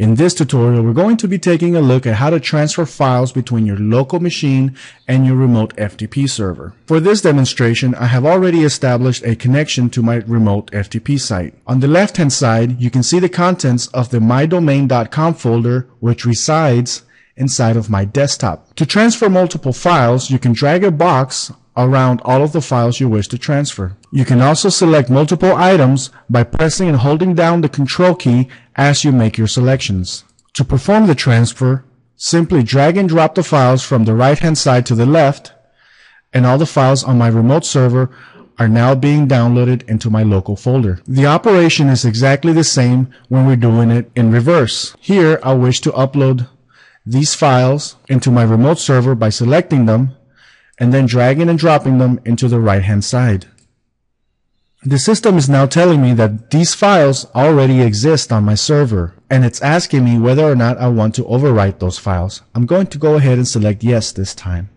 In this tutorial, we're going to be taking a look at how to transfer files between your local machine and your remote FTP server. For this demonstration, I have already established a connection to my remote FTP site. On the left-hand side, you can see the contents of the mydomain.com folder, which resides inside of my desktop. To transfer multiple files, you can drag a box around all of the files you wish to transfer. You can also select multiple items by pressing and holding down the control key as you make your selections. To perform the transfer, simply drag and drop the files from the right hand side to the left and all the files on my remote server are now being downloaded into my local folder. The operation is exactly the same when we're doing it in reverse. Here I wish to upload these files into my remote server by selecting them and then dragging and dropping them into the right hand side. The system is now telling me that these files already exist on my server and it's asking me whether or not I want to overwrite those files. I'm going to go ahead and select yes this time.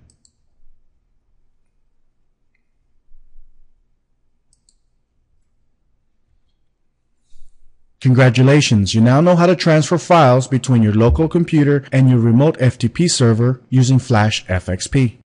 Congratulations, you now know how to transfer files between your local computer and your remote FTP server using FlashFXP.